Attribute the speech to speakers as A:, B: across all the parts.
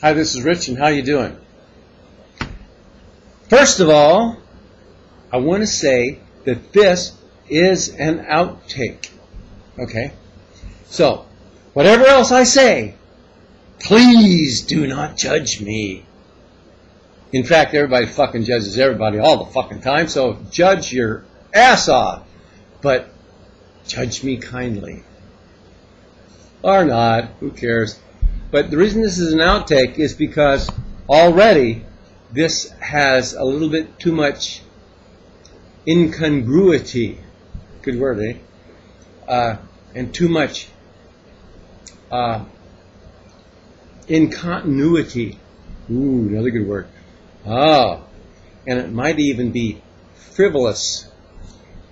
A: Hi, this is Rich, and how you doing? First of all, I want to say that this is an outtake. Okay? So, whatever else I say, please do not judge me. In fact, everybody fucking judges everybody all the fucking time, so judge your ass off. But judge me kindly. Or not, who cares? But the reason this is an outtake is because already this has a little bit too much incongruity. Good word, eh? Uh, and too much uh, incontinuity. Ooh, another good word. Oh, and it might even be frivolous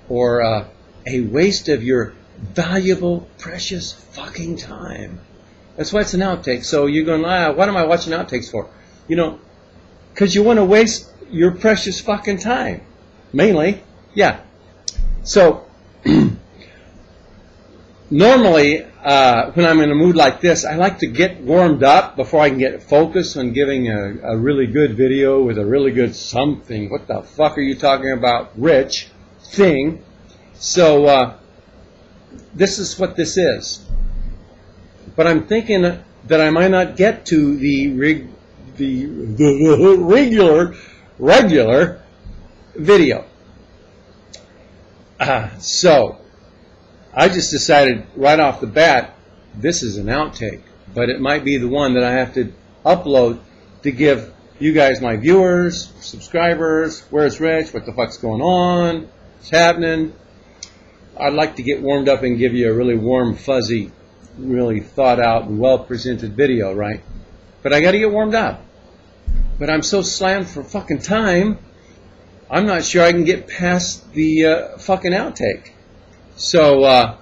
A: or uh, a waste of your valuable, precious fucking time. That's why it's an outtake. So you're going, ah, what am I watching outtakes for? You know, because you want to waste your precious fucking time. Mainly, yeah. So, normally, uh, when I'm in a mood like this, I like to get warmed up before I can get focused on giving a, a really good video with a really good something. What the fuck are you talking about, Rich? Thing. So, uh, this is what this is. But I'm thinking that I might not get to the rig, the, the regular regular video. Uh, so I just decided right off the bat this is an outtake, but it might be the one that I have to upload to give you guys, my viewers, subscribers, where's Rich, what the fuck's going on, what's happening. I'd like to get warmed up and give you a really warm, fuzzy really thought out and well presented video, right? But I got to get warmed up. But I'm so slammed for fucking time, I'm not sure I can get past the uh, fucking outtake. So uh,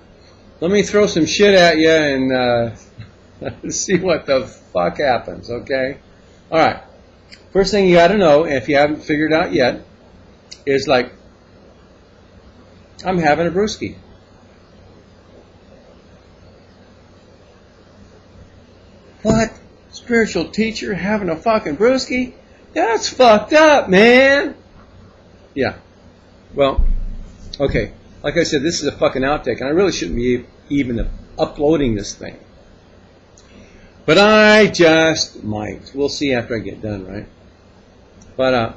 A: let me throw some shit at you and uh, see what the fuck happens, okay? All right. First thing you got to know, if you haven't figured out yet, is like, I'm having a brewski. What? Spiritual teacher having a fucking brewski? That's fucked up, man. Yeah. Well, okay. Like I said, this is a fucking outtake, and I really shouldn't be even uploading this thing. But I just might. We'll see after I get done, right? But uh,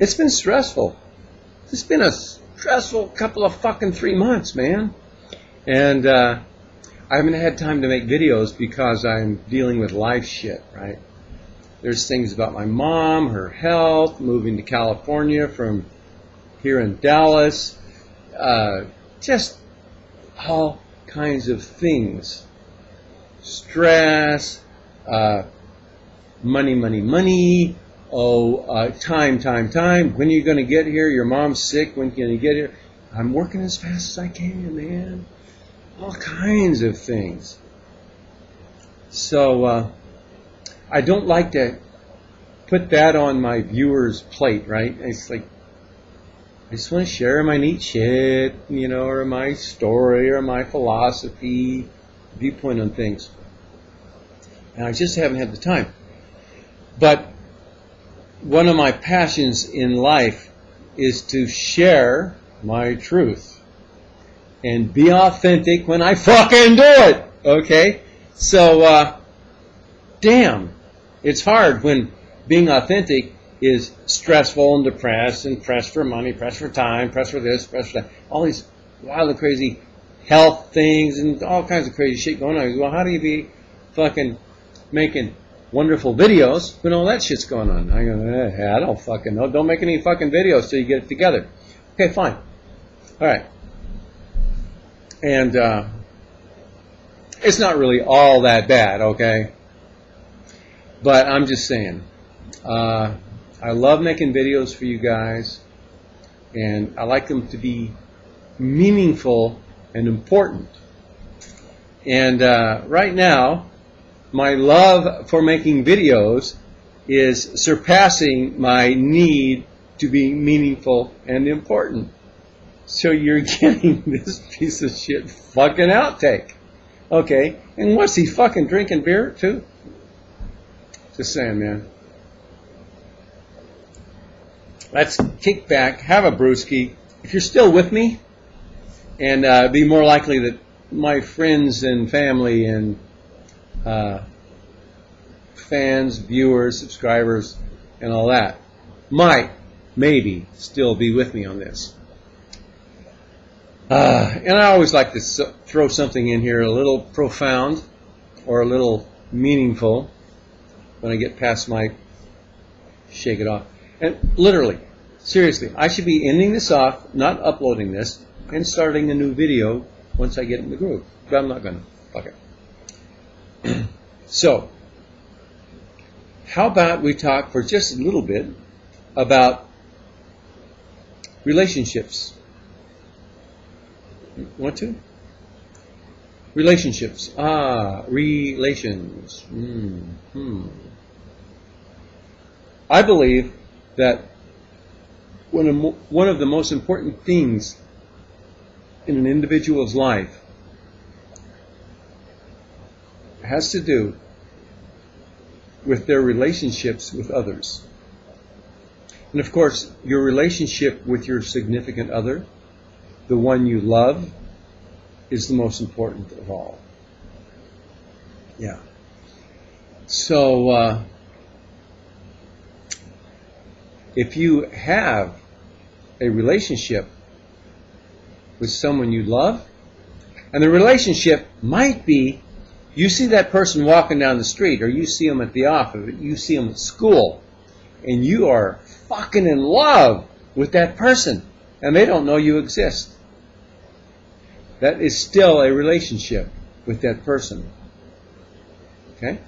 A: it's been stressful. It's been a stressful couple of fucking three months, man. And uh, I haven't had time to make videos because I'm dealing with life shit, right? There's things about my mom, her health, moving to California from here in Dallas, uh, just all kinds of things. Stress, uh, money, money, money. Oh, uh, time, time, time. When are you going to get here? Your mom's sick. When can you get here? I'm working as fast as I can, man all kinds of things. So uh, I don't like to put that on my viewer's plate, right? It's like I just want to share my neat shit, you know, or my story or my philosophy, viewpoint on things. And I just haven't had the time. But one of my passions in life is to share my truth and be authentic when I fucking do it. Okay? So, uh, damn, it's hard when being authentic is stressful and depressed and pressed for money, pressed for time, pressed for this, pressed for that. All these wild and crazy health things and all kinds of crazy shit going on. Well, how do you be fucking making wonderful videos when all that shit's going on? I go, eh, I don't fucking know. Don't make any fucking videos till you get it together. Okay, fine. All right. And uh, it's not really all that bad, okay? But I'm just saying. Uh, I love making videos for you guys, and I like them to be meaningful and important. And uh, right now, my love for making videos is surpassing my need to be meaningful and important. So you're getting this piece of shit fucking outtake. Okay, and what's he fucking drinking beer too? Just saying, man. Let's kick back, have a brewski. If you're still with me, and uh, be more likely that my friends and family and uh, fans, viewers, subscribers, and all that might, maybe, still be with me on this. Uh, and I always like to throw something in here a little profound or a little meaningful when I get past my shake it off. And literally, seriously, I should be ending this off, not uploading this, and starting a new video once I get in the groove. But I'm not going to. Okay. so, how about we talk for just a little bit about relationships? Want to? Relationships. Ah, relations. Mm, hmm. I believe that one of, one of the most important things in an individual's life has to do with their relationships with others. And of course, your relationship with your significant other, the one you love, is the most important of all. Yeah. So, uh, if you have a relationship with someone you love, and the relationship might be you see that person walking down the street, or you see them at the office, you see them at school, and you are fucking in love with that person, and they don't know you exist. That is still a relationship with that person. Okay?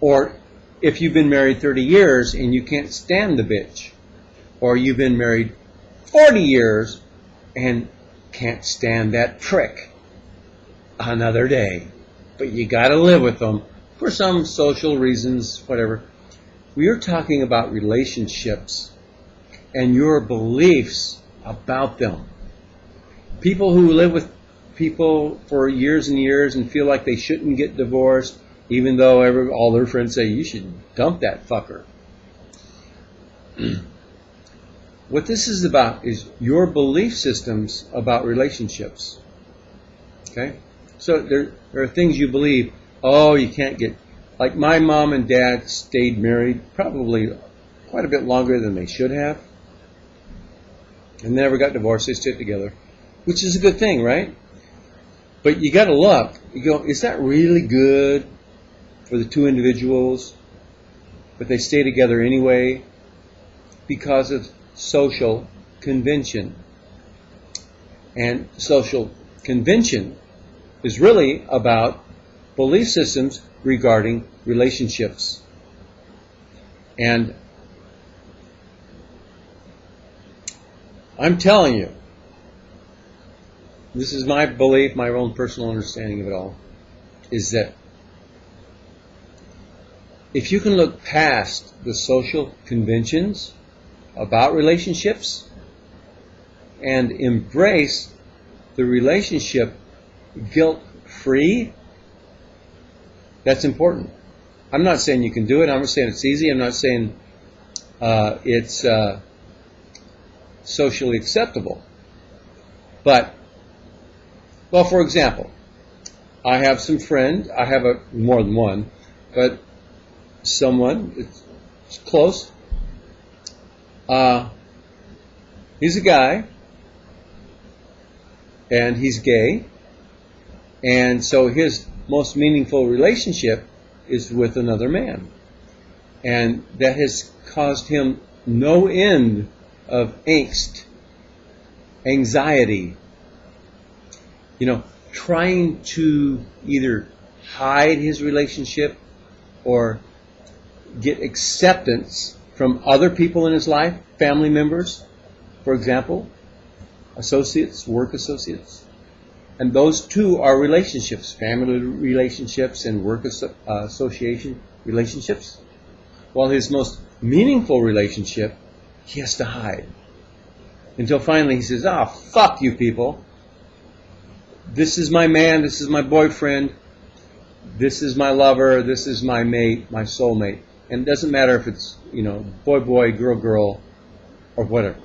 A: Or if you've been married 30 years and you can't stand the bitch, or you've been married 40 years and can't stand that prick another day, but you got to live with them for some social reasons, whatever. We are talking about relationships and your beliefs about them. People who live with people for years and years and feel like they shouldn't get divorced, even though every, all their friends say you should dump that fucker. what this is about is your belief systems about relationships. Okay? So there, there are things you believe, oh, you can't get. Like my mom and dad stayed married probably quite a bit longer than they should have. And never got divorced, they stayed together. Which is a good thing, right? But you got to look. You go, is that really good for the two individuals? But they stay together anyway because of social convention. And social convention is really about belief systems regarding relationships. And I'm telling you, this is my belief, my own personal understanding of it all, is that if you can look past the social conventions about relationships and embrace the relationship guilt free, that's important. I'm not saying you can do it. I'm not saying it's easy. I'm not saying uh, it's uh, socially acceptable. But, well, for example, I have some friend. I have a more than one, but someone it's close. Uh, he's a guy, and he's gay, and so his most meaningful relationship is with another man. And that has caused him no end of angst, anxiety, you know, trying to either hide his relationship or get acceptance from other people in his life, family members, for example, associates, work associates. And those two are relationships, family relationships and work uh, association relationships. While his most meaningful relationship, he has to hide. Until finally he says, ah, oh, fuck you people. This is my man, this is my boyfriend. this is my lover, this is my mate, my soulmate. And it doesn't matter if it's, you know, boy, boy, girl, girl, or whatever.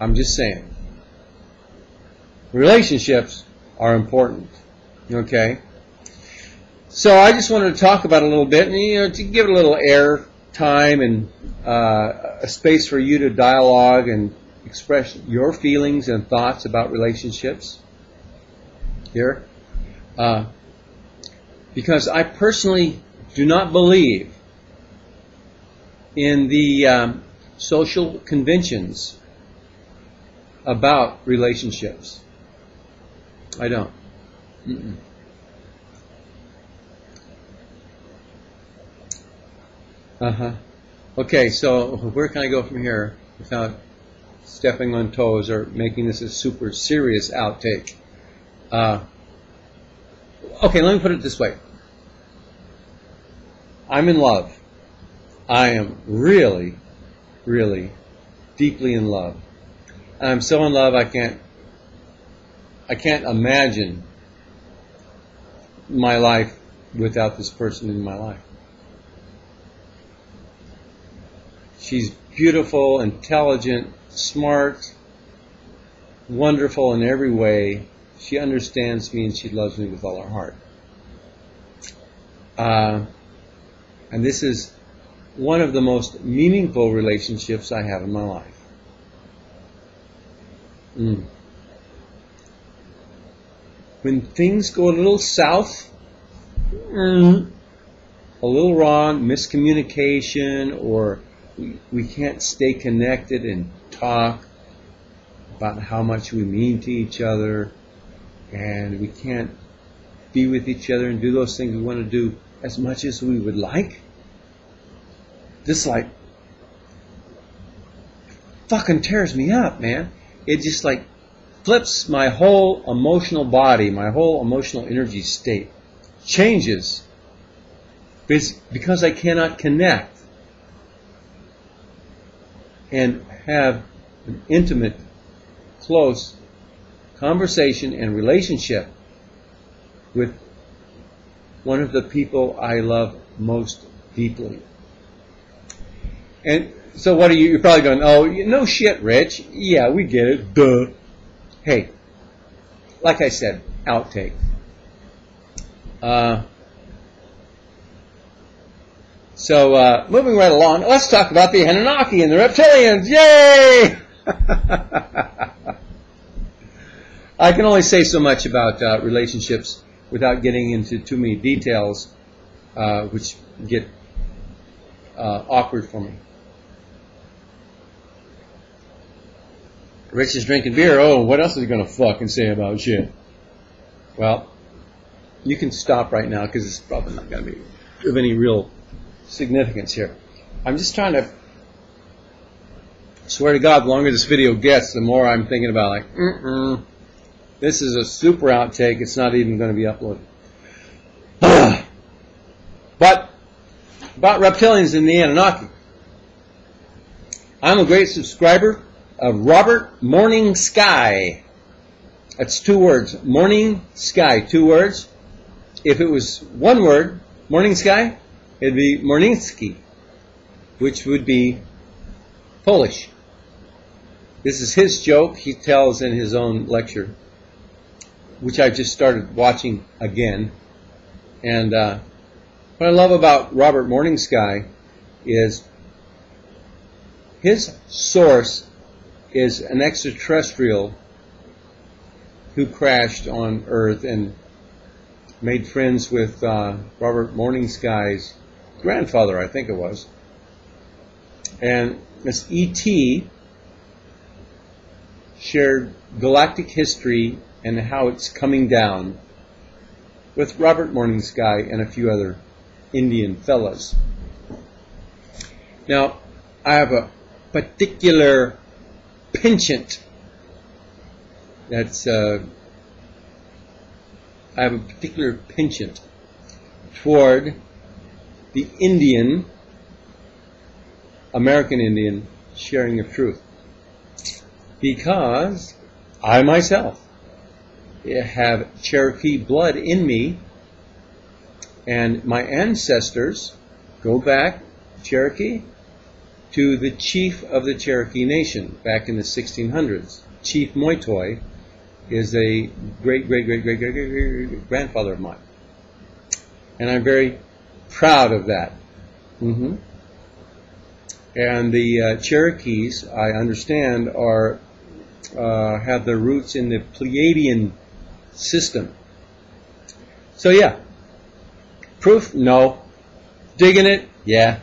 A: I'm just saying. Relationships are important. Okay? So I just wanted to talk about a little bit and, you know, to give it a little air time and uh, a space for you to dialogue and express your feelings and thoughts about relationships here. Uh, because I personally do not believe in the um, social conventions about relationships. I don't. Mm-mm. Uh huh. Okay, so where can I go from here without stepping on toes or making this a super serious outtake? Uh, okay, let me put it this way. I'm in love. I am really, really deeply in love. I'm so in love I can't I can't imagine my life without this person in my life. She's beautiful, intelligent, smart, wonderful in every way. She understands me and she loves me with all her heart. Uh, and this is one of the most meaningful relationships I have in my life. Mm. When things go a little south, mm, a little wrong, miscommunication, or we, we can't stay connected and talk about how much we mean to each other, and we can't be with each other and do those things we want to do as much as we would like. This like fucking tears me up, man. It just like flips my whole emotional body, my whole emotional energy state changes because I cannot connect and have an intimate, close conversation and relationship with one of the people I love most deeply. And so what are you, you're probably going, oh, no shit, Rich. Yeah, we get it. Duh. Hey, like I said, outtake. Uh, so, uh, moving right along, let's talk about the Anunnaki and the reptilians. Yay! I can only say so much about uh, relationships without getting into too many details, uh, which get uh, awkward for me. Rich is drinking beer. Oh, what else is he going to fucking say about shit? Well, you can stop right now because it's probably not going to be of any real significance here. I'm just trying to swear to God, the longer this video gets, the more I'm thinking about like, mm-mm, this is a super outtake. It's not even going to be uploaded. but about reptilians in the Anunnaki. I'm a great subscriber of Robert Morning Sky. That's two words. Morning Sky, two words. If it was one word, Morning Sky, it'd be Morninski, which would be Polish. This is his joke he tells in his own lecture which I've just started watching again. And uh, what I love about Robert Morning Sky is his source is an extraterrestrial who crashed on Earth and made friends with uh, Robert Morning Sky's grandfather, I think it was. And this ET shared galactic history and how it's coming down with Robert Morning Sky and a few other Indian fellows. Now, I have a particular penchant that's uh, I have a particular penchant toward the Indian, American Indian, sharing of truth. Because I myself have Cherokee blood in me, And my ancestors go back, Cherokee, to the chief of the Cherokee Nation back in the 1600s. Chief Moytoy is a great, great, great, great, great, great, great, grandfather of mine. And I'm very proud of that. hmm And the uh, Cherokees, I understand, are uh, have their roots in the Pleiadian system. So yeah, proof? No. Digging it? Yeah.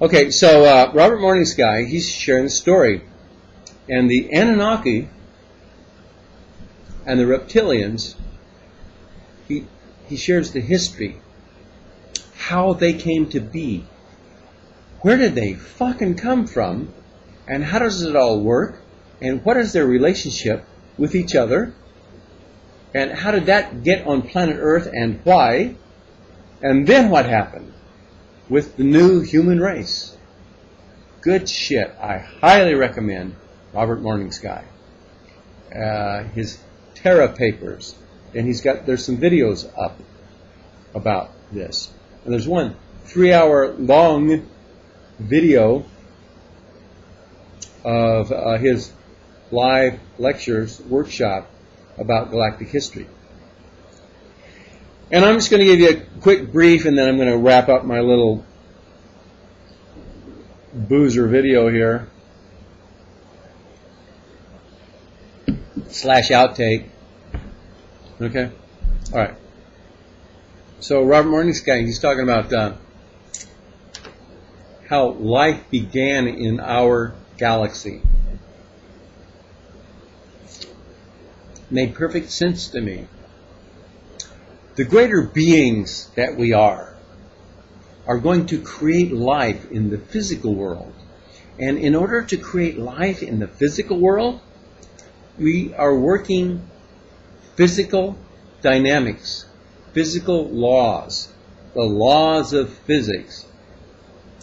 A: Okay, so uh, Robert Morning Sky, he's sharing the story. And the Anunnaki and the reptilians, he, he shares the history, how they came to be. Where did they fucking come from? And how does it all work? And what is their relationship with each other? And how did that get on planet Earth and why? And then what happened with the new human race? Good shit. I highly recommend Robert Morning Sky. Uh, his Terra papers, and he's got there's some videos up about this. And there's one three-hour long video of uh, his live lectures workshop about galactic history. And I'm just going to give you a quick brief, and then I'm going to wrap up my little boozer video here. Slash outtake. Okay? All right. So Robert Morning Sky, he's talking about uh, how life began in our galaxy. Made perfect sense to me. The greater beings that we are are going to create life in the physical world. And in order to create life in the physical world, we are working physical dynamics, physical laws, the laws of physics.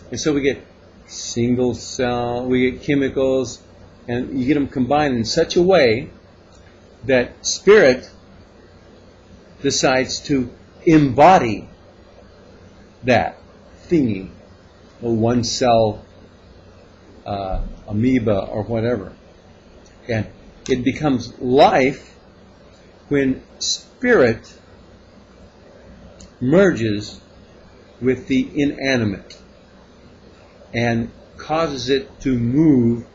A: And so we get single cell, we get chemicals, and you get them combined in such a way that spirit decides to embody that thingy, a one cell uh, amoeba or whatever. And it becomes life when spirit merges with the inanimate and causes it to move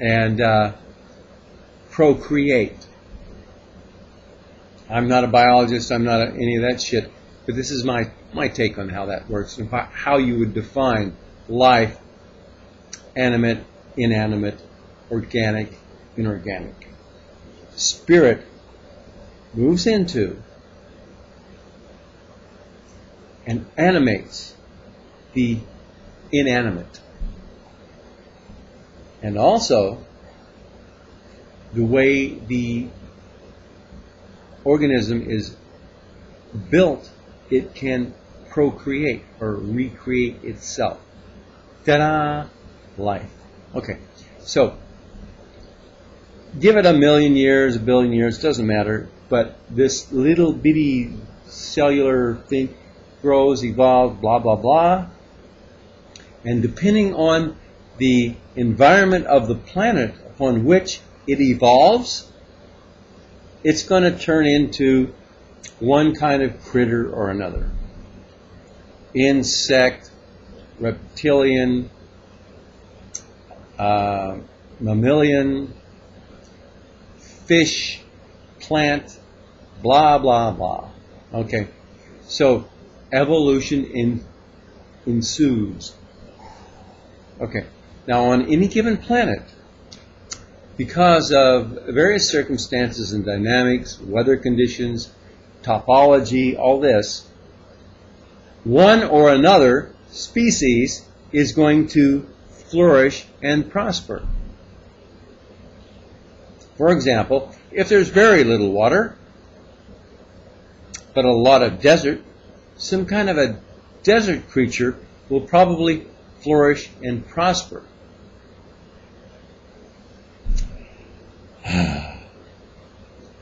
A: and uh, procreate. I'm not a biologist, I'm not a, any of that shit, but this is my, my take on how that works and how you would define life, animate, inanimate, organic, inorganic. Spirit moves into and animates the inanimate. And also, the way the organism is built, it can procreate or recreate itself. Ta-da! Life. Okay, so give it a million years, a billion years, doesn't matter but this little bitty cellular thing grows, evolves, blah, blah, blah. And depending on the environment of the planet upon which it evolves, it's going to turn into one kind of critter or another. Insect, reptilian, uh, mammalian, fish, plant, blah, blah, blah. Okay, so evolution in, ensues. Okay, now on any given planet, because of various circumstances and dynamics, weather conditions, topology, all this, one or another species is going to flourish and prosper. For example, if there's very little water, but a lot of desert, some kind of a desert creature will probably flourish and prosper.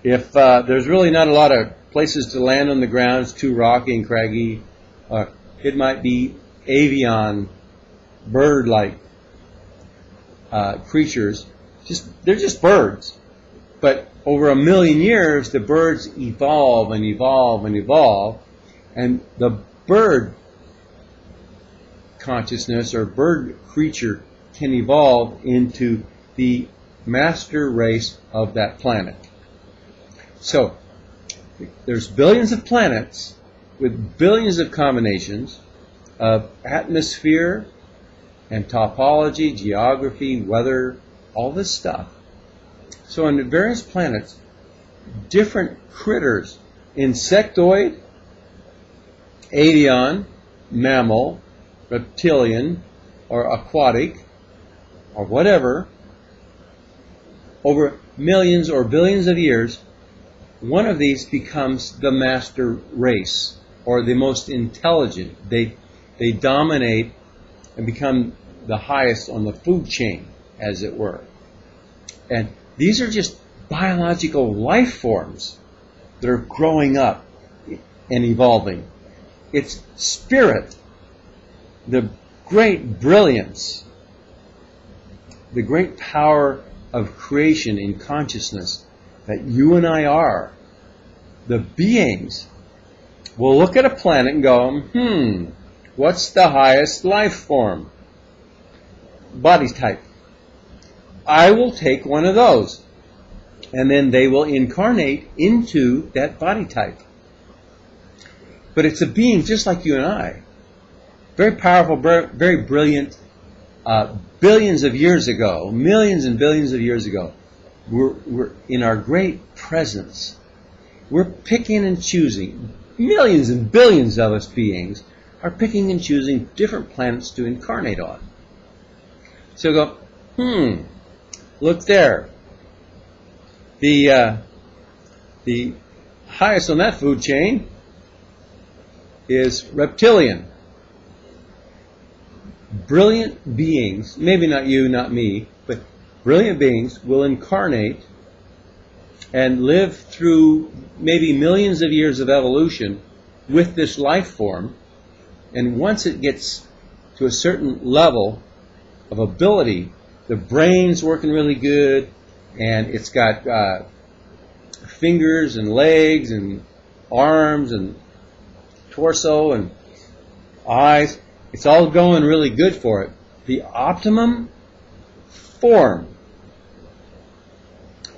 A: If uh, there's really not a lot of places to land on the ground. It's too rocky and craggy. Uh, it might be avian, bird-like uh, creatures. Just they're just birds. But over a million years, the birds evolve and evolve and evolve, and the bird consciousness or bird creature can evolve into the master race of that planet. So, there's billions of planets with billions of combinations of atmosphere and topology, geography, weather, all this stuff. So on the various planets, different critters, insectoid, avian, mammal, reptilian, or aquatic, or whatever, over millions or billions of years, one of these becomes the master race or the most intelligent. They, they dominate and become the highest on the food chain, as it were. And these are just biological life forms that are growing up and evolving. It's spirit, the great brilliance, the great power of creation in consciousness that you and I are, the beings, will look at a planet and go, hmm, what's the highest life form? Body type. I will take one of those. And then they will incarnate into that body type. But it's a being just like you and I. Very powerful, very brilliant, uh, billions of years ago, millions and billions of years ago, we're, we're in our great presence. We're picking and choosing. Millions and billions of us beings are picking and choosing different planets to incarnate on. So go, hmm, look there. The uh, the highest on that food chain is reptilian brilliant beings, maybe not you, not me, but brilliant beings will incarnate and live through maybe millions of years of evolution with this life form. And once it gets to a certain level of ability, the brain's working really good, and it's got uh, fingers and legs and arms and torso and eyes it's all going really good for it. The optimum form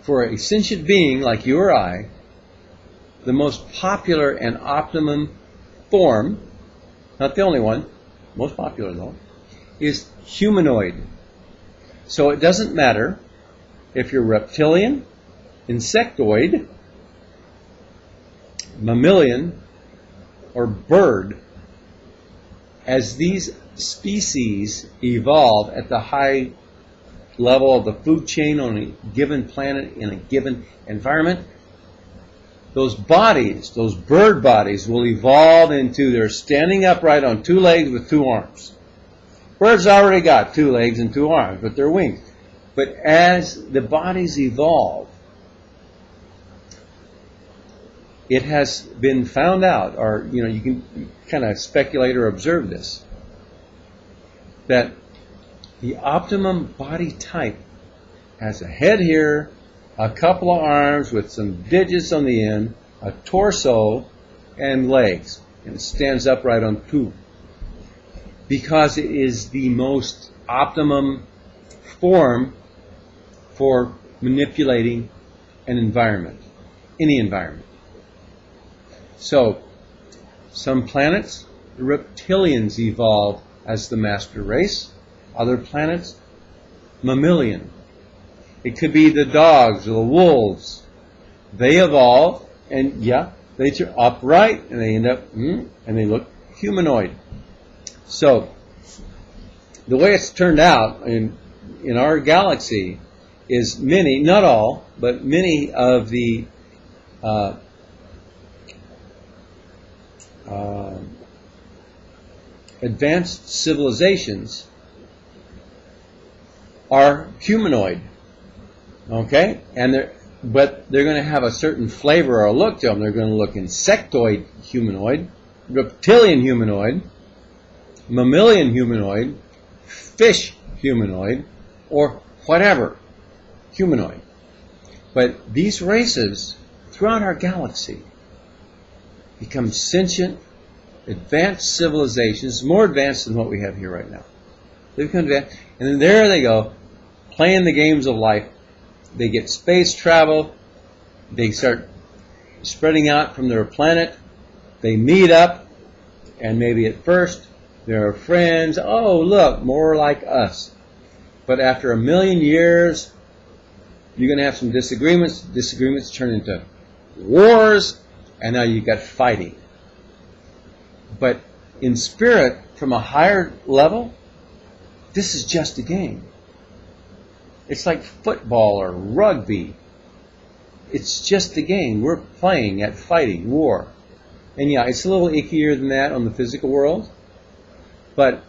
A: for a sentient being like you or I, the most popular and optimum form, not the only one, most popular though, is humanoid. So it doesn't matter if you're reptilian, insectoid, mammalian, or bird as these species evolve at the high level of the food chain on a given planet in a given environment, those bodies, those bird bodies, will evolve into they're standing upright on two legs with two arms. Birds already got two legs and two arms, but they're wings. But as the bodies evolve, it has been found out, or you know, you can kind of speculate or observe this, that the optimum body type has a head here, a couple of arms with some digits on the end, a torso, and legs, and it stands upright on two. Because it is the most optimum form for manipulating an environment, any environment. So, some planets, the reptilians evolve as the master race. Other planets, mammalian. It could be the dogs or the wolves. They evolve, and yeah, they turn upright, and they end up, mm, and they look humanoid. So, the way it's turned out in in our galaxy is many, not all, but many of the uh, uh, advanced civilizations are humanoid. Okay? And they're, but they're going to have a certain flavor or look to them. They're going to look insectoid humanoid, reptilian humanoid, mammalian humanoid, fish humanoid, or whatever humanoid. But these races throughout our galaxy become sentient, advanced civilizations, more advanced than what we have here right now. They become advanced, and then there they go, playing the games of life. They get space travel. They start spreading out from their planet. They meet up, and maybe at first they're friends. Oh, look, more like us. But after a million years, you're going to have some disagreements. Disagreements turn into wars, and now you've got fighting. But in spirit, from a higher level, this is just a game. It's like football or rugby. It's just a game. We're playing at fighting, war. And yeah, it's a little ickier than that on the physical world, but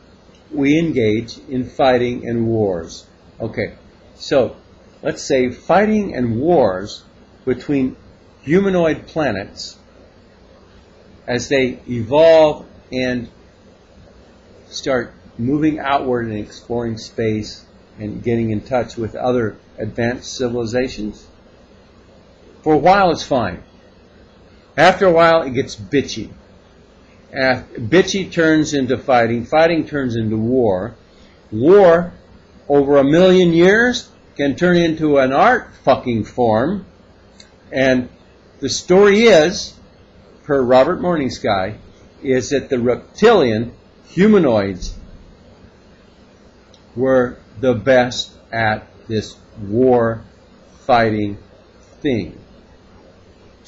A: we engage in fighting and wars. Okay, so let's say fighting and wars between humanoid planets as they evolve and start moving outward and exploring space and getting in touch with other advanced civilizations. For a while, it's fine. After a while, it gets bitchy. bitchy turns into fighting. Fighting turns into war. War, over a million years, can turn into an art fucking form. And the story is, per Robert Morning Sky, is that the reptilian humanoids were the best at this war fighting thing.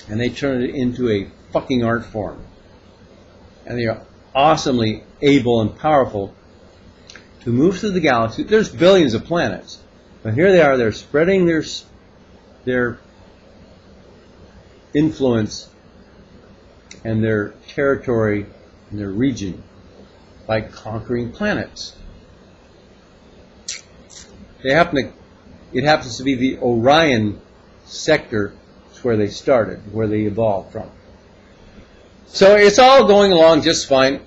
A: And they turned it into a fucking art form. And they are awesomely able and powerful to move through the galaxy. There's billions of planets. But here they are, they're spreading their, their influence and their territory and their region by conquering planets. They happen to, it happens to be the Orion sector is where they started, where they evolved from. So it's all going along just fine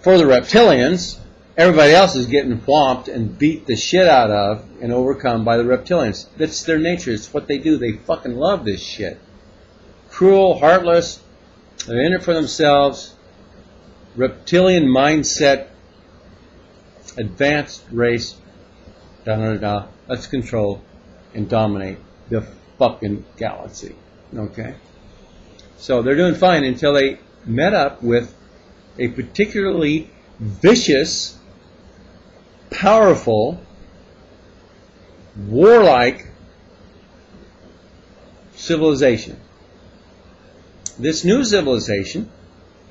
A: for the reptilians. Everybody else is getting whomped and beat the shit out of and overcome by the reptilians. That's their nature. It's what they do. They fucking love this shit. Cruel, heartless. They're in it for themselves. Reptilian mindset, advanced race, da da da. Let's control and dominate the fucking galaxy. Okay? So they're doing fine until they met up with a particularly vicious, powerful, warlike civilization. This new civilization,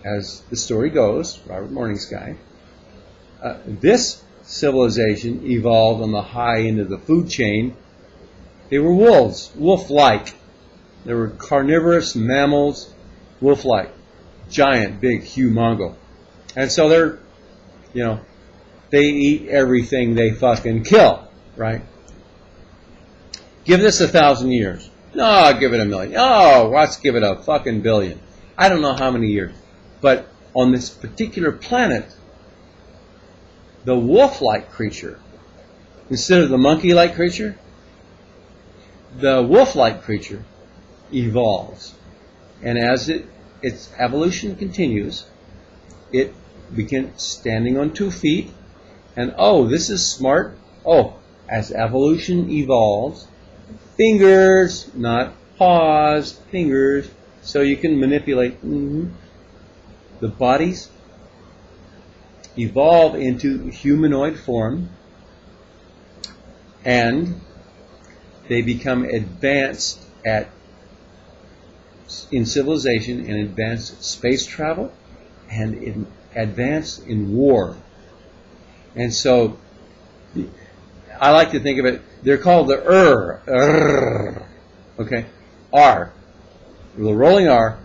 A: as the story goes, Robert Morning Sky, uh, this civilization evolved on the high end of the food chain. They were wolves, wolf-like. They were carnivorous mammals, wolf-like, giant, big, humongo. And so they're, you know, they eat everything they fucking kill, right? Give this a thousand years. No, I'll give it a million. Oh, let's give it a fucking billion. I don't know how many years. But on this particular planet, the wolf-like creature instead of the monkey-like creature. The wolf-like creature evolves, and as it its evolution continues, it begins standing on two feet, and oh, this is smart. Oh, as evolution evolves, fingers, not paws, fingers, so you can manipulate mm-hmm, the bodies evolve into humanoid form and they become advanced at in civilization and advanced space travel and in advanced in war. And so I like to think of it, they're called the Ur, Ur okay, R, the rolling R,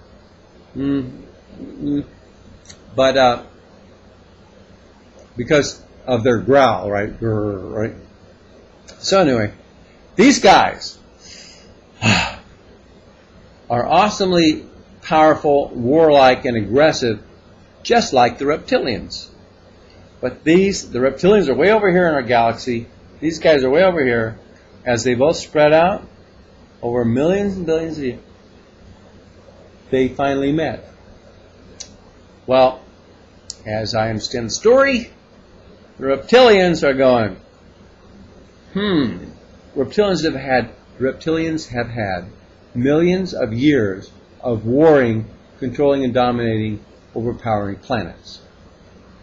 A: mm, mm, but uh, because of their growl, right? Grrr, right? So anyway, these guys, are awesomely powerful, warlike, and aggressive, just like the reptilians. But these, the reptilians are way over here in our galaxy. These guys are way over here. As they both spread out over millions and billions of years, they finally met. Well, as I understand the story, the reptilians are going, hmm, reptilians have had, reptilians have had millions of years of warring, controlling and dominating, overpowering planets.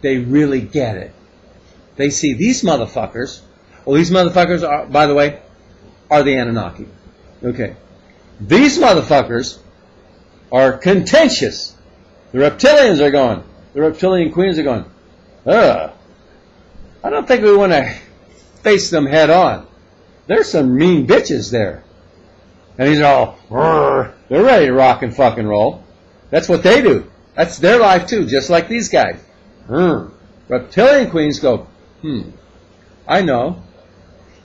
A: They really get it. They see these motherfuckers. Well, these motherfuckers are, by the way, are the Anunnaki. Okay. These motherfuckers are contentious. The reptilians are going. The reptilian queens are going. Ugh. I don't think we want to face them head on. There's some mean bitches there. And he's all, they're ready to rock and fucking roll. That's what they do. That's their life too, just like these guys. Reptilian queens go, hmm, I know.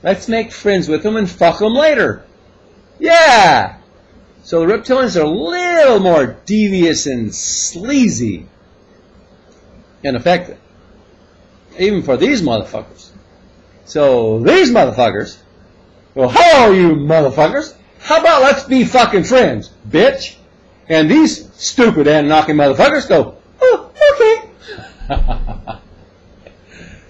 A: Let's make friends with them and fuck them later. Yeah! So the reptilians are a little more devious and sleazy and effective. Even for these motherfuckers. So these motherfuckers, well, hello you motherfuckers. How about let's be fucking friends, bitch? And these stupid Anunnaki motherfuckers go, oh, okay.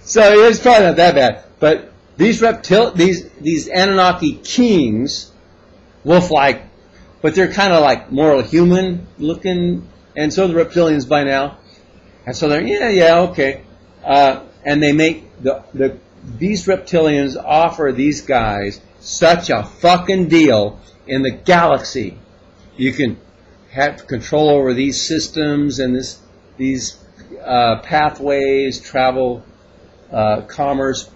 A: so it's probably not that bad. But these reptil, these, these Anunnaki kings, wolf-like, but they're kind of like more human looking, and so the reptilians by now. And so they're, yeah, yeah, okay. Uh, and they make the, the, these reptilians offer these guys such a fucking deal in the galaxy. You can have control over these systems and this, these uh, pathways, travel, uh, commerce,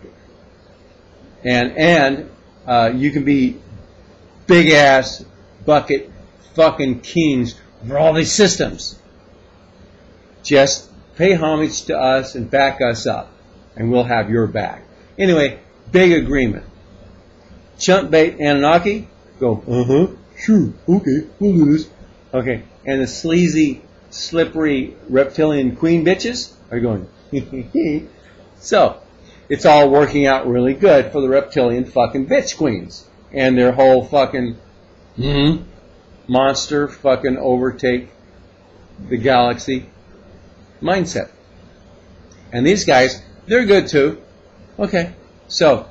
A: and and uh, you can be big ass bucket fucking kings for all these systems. Just pay homage to us and back us up, and we'll have your back. Anyway, big agreement. Chump bait Anunnaki, go, uh huh, sure, okay, we'll do this. Okay, and the sleazy, slippery reptilian queen bitches are going, so, it's all working out really good for the reptilian fucking bitch queens and their whole fucking mm-hmm, monster fucking overtake the galaxy mindset. And these guys, they're good too. Okay, so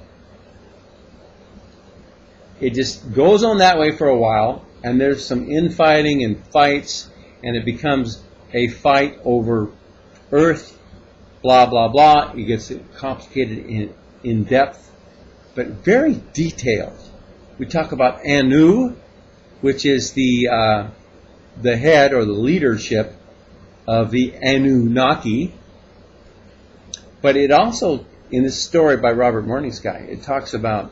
A: it just goes on that way for a while, and there's some infighting and fights, and it becomes a fight over Earth, blah, blah, blah. It gets complicated in, in depth, but very detailed. We talk about Anu, which is the, uh, the head or the leadership of the Anunnaki. But it also, in this story by Robert Morning Sky, it talks about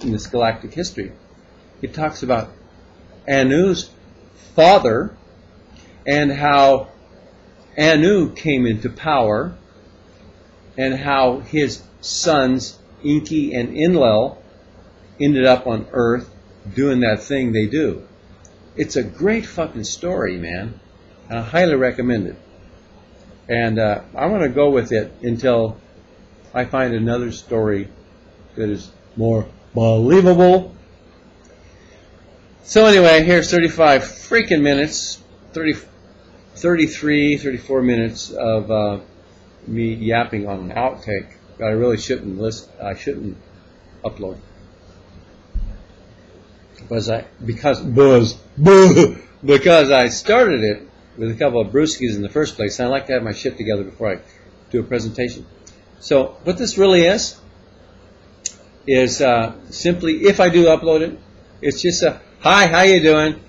A: in this galactic history. It talks about Anu's father and how Anu came into power and how his sons Enki and Enlil ended up on Earth doing that thing they do. It's a great fucking story, man. I highly recommend it. And uh, I'm going to go with it until I find another story that is more Believable. So anyway, here's 35 freaking minutes, 30, 33, 34 minutes of uh, me yapping on an outtake that I really shouldn't list. I shouldn't upload because I because buzz because I started it with a couple of brewskis in the first place. And I like to have my shit together before I do a presentation. So what this really is is uh, simply if I do upload it, it's just a hi, how you doing?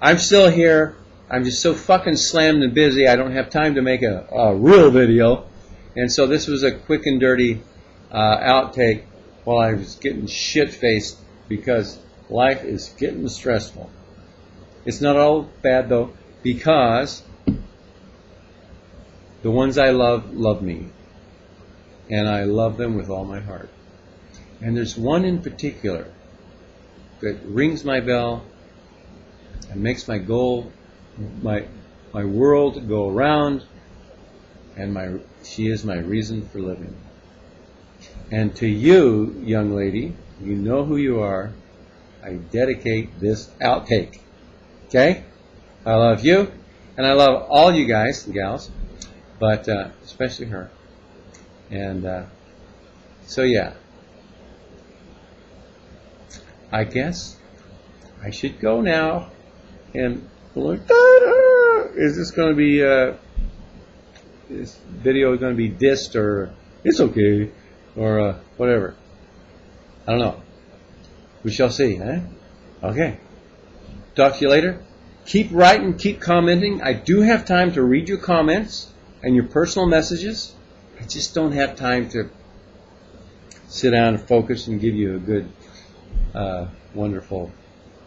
A: I'm still here. I'm just so fucking slammed and busy. I don't have time to make a, a real video, and so this was a quick and dirty uh, outtake while I was getting shit faced because life is getting stressful. It's not all bad though because the ones I love love me, and I love them with all my heart. And there's one in particular that rings my bell and makes my goal, my my world go around, and my she is my reason for living. And to you, young lady, you know who you are. I dedicate this outtake. Okay? I love you, and I love all you guys and gals, but uh, especially her. And uh, so, yeah. I guess I should go now. And like, is this going to be, uh, this video going to be dissed or it's okay or uh, whatever? I don't know. We shall see, eh? Okay. Talk to you later. Keep writing, keep commenting. I do have time to read your comments and your personal messages. I just don't have time to sit down and focus and give you a good, uh, wonderful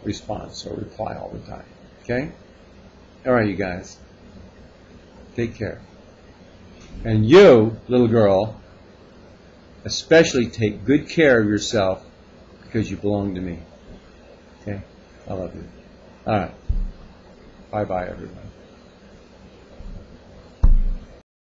A: response or reply all the time. Okay? All right, you guys. Take care. And you, little girl, especially take good care of yourself because you belong to me. Okay? I love you. All right. Bye bye, everybody.